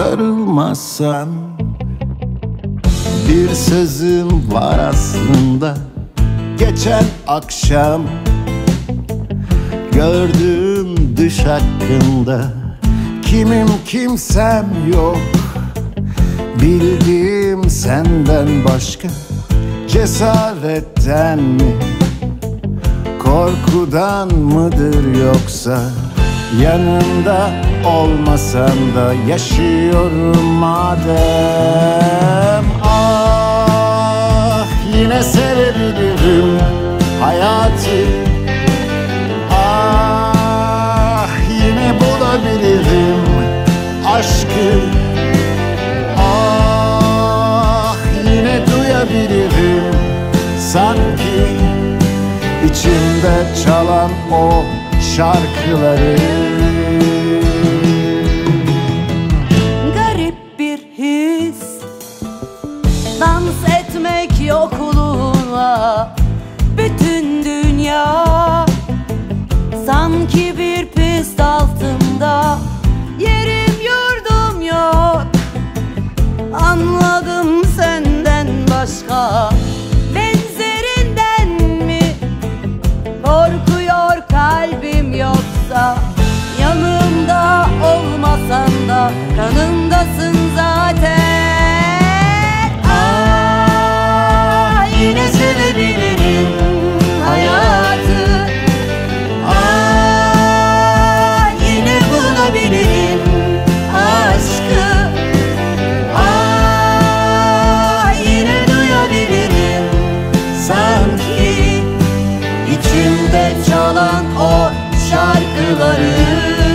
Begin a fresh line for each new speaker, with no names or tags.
Darılmazsan Bir sözüm var aslında. Geçen akşam Gördüğüm düş hakkında. Kimim kimsem yok. Bildiğim senden başka Cesaretten mi Korkudan mıdır yoksa Yanında olmasan da yaşıyorum madem. Ah yine sevebilirim hayatı. Ah yine bulabilirim aşkı. Ah yine duyabilirim sanki. İçimde çalan o şarkıları.
Garip bir his. Dans etmek yokluğuna Bütün dünya Sanki bir pist altında. Yerim yurdum yok. Anladım senden başka Yanımda olmasan da Kanımdasın zaten. Aa, Yine sevebilirim hayatı. Aa, Yine bulabilirim aşkı. Aa, Yine duyabilirim sanki içimde çalan o şarkıları.